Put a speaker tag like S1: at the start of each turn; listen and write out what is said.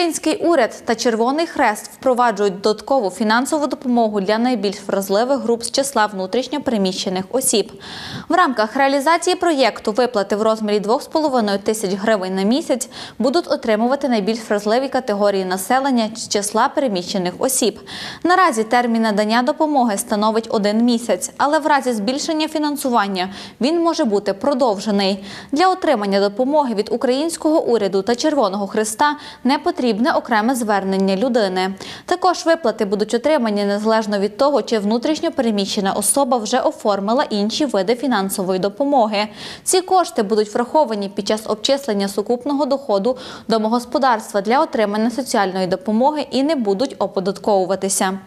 S1: Український уряд та Червоний Хрест впроваджують додаткову фінансову допомогу для найбільш вразливих груп з числа внутрішньо переміщених осіб. В рамках реалізації проєкту виплати в розмірі 2,5 тисяч гривень на місяць будуть отримувати найбільш вразливі категорії населення з числа переміщених осіб. Наразі термін надання допомоги становить один місяць, але в разі збільшення фінансування він може бути продовжений. Для отримання допомоги від українського уряду та Червоного Христа не потрібне окреме звернення людини. Також виплати будуть отримані незалежно від того, чи внутрішньо переміщена особа вже оформила інші види фінансової допомоги. Ці кошти будуть враховані під час обчислення сукупного доходу домогосподарства для отримання соціальної допомоги і не будуть оподатковуватися.